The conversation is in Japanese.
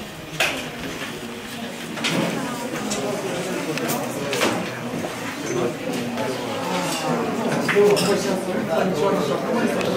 こんにちは。